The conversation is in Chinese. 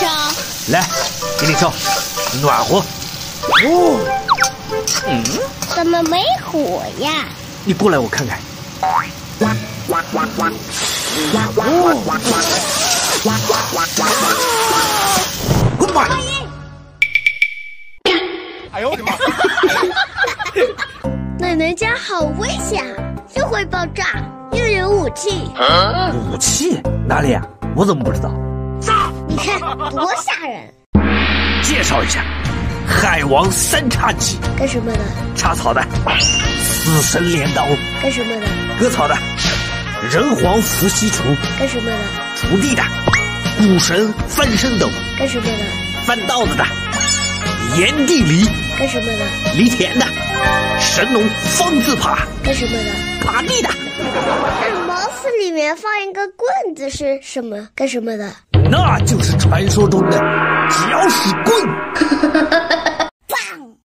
烧。来，给你烧，暖和。哦，嗯，怎么没火呀？你过来，我看看。哦，妈呀！哎呦我的妈！奶奶家好危险，又会爆炸，又有武器。武器哪里啊？我怎么不知道？你 看多吓人！介绍一下，海王三叉戟，干什么的？插草的。死神镰刀，干什么的？割草的。人皇伏羲锄，干什么的？锄地的。古神翻身斗，干什么的？翻稻子的。炎帝犁，干什么的？犁田的。神农方字耙，干什么的？耙地的。那茅厕里面放一个棍子是什么？干什么的？那就是传说中的搅屎棍。